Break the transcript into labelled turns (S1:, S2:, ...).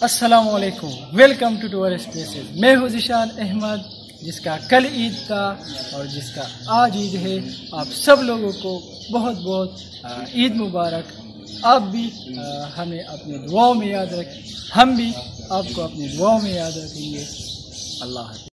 S1: السلام علیکم۔ Welcome to tour spaces میں ہوں ذیشان احمد، جس کا کل عید تھا اور جس کا آج عید ہے۔ آپ سب لوگوں کو بہت بہت عید مبارک۔ آپ بھی ہمیں اپنے دعاؤں میں یاد رکھیں۔ ہم بھی آپ کو اپنی دعاؤں میں یاد رکھیں گے۔ اللہ حافظ۔